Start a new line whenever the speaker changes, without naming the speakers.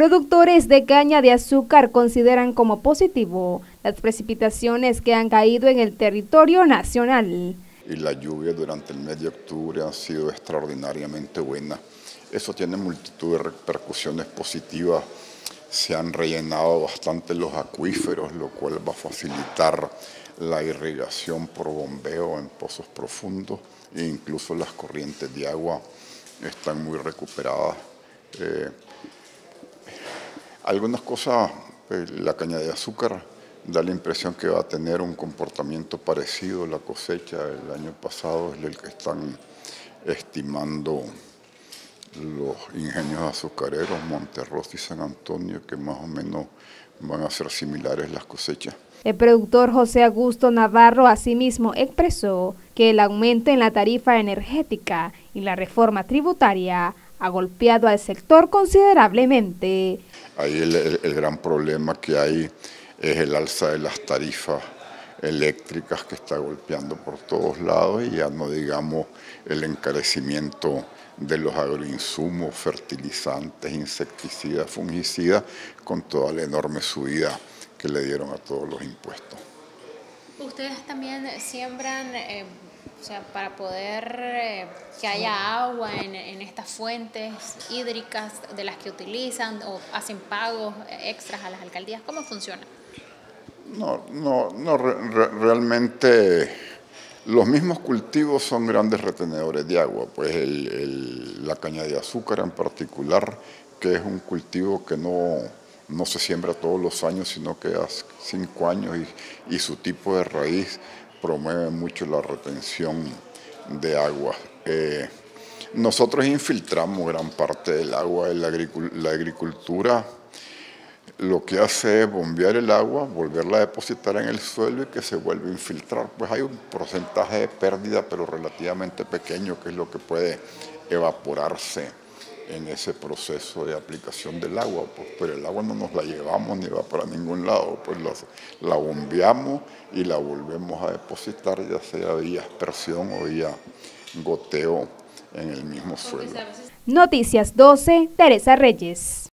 Productores de caña de azúcar consideran como positivo las precipitaciones que han caído en el territorio nacional.
Y la lluvia durante el mes de octubre ha sido extraordinariamente buena. Eso tiene multitud de repercusiones positivas. Se han rellenado bastante los acuíferos, lo cual va a facilitar la irrigación por bombeo en pozos profundos e incluso las corrientes de agua están muy recuperadas. Eh, algunas cosas, eh, la caña de azúcar da la impresión que va a tener un comportamiento parecido a la cosecha del año pasado, es el que están estimando los ingenios azucareros Monterroso y San Antonio, que más o menos van a ser similares las cosechas.
El productor José Augusto Navarro asimismo expresó que el aumento en la tarifa energética y la reforma tributaria ha golpeado al sector considerablemente.
Ahí el, gran problema que hay es el alza de las tarifas eléctricas que está golpeando por todos lados y ya no digamos el encarecimiento de los agroinsumos, fertilizantes, insecticidas, fungicidas, con toda la enorme subida que le dieron a todos los impuestos.
Ustedes también siembran eh, o sea, para poder eh, que haya agua en, estas fuentes hídricas de las que utilizan o hacen pagos extras a las alcaldías, ¿cómo funciona?
No, no, no realmente los mismos cultivos son grandes retenedores de agua, pues la caña de azúcar en particular, que es un cultivo que no, no se siembra todos los años, sino que hace cinco años y, y su tipo de raíz promueve mucho la retención de agua. Eh, nosotros infiltramos gran parte del agua de la agricultura. Lo que hace es bombear el agua, volverla a depositar en el suelo y que se vuelva a infiltrar. Pues hay un porcentaje de pérdida, pero relativamente pequeño, que es lo que puede evaporarse en ese proceso de aplicación del agua, pues, pero el agua no nos la llevamos ni va para ningún lado, pues la, bombeamos y la volvemos a depositar, ya sea vía aspersión o vía goteo en el mismo suelo.
Noticias 12, Teresa Reyes.